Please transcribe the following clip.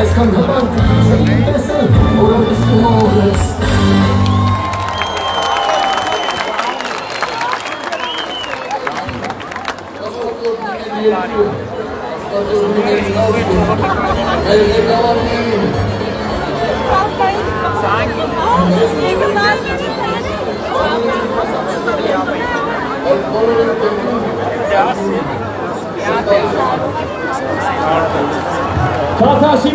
Es kann jemand nicht besser oder bist du Moritz? Fatih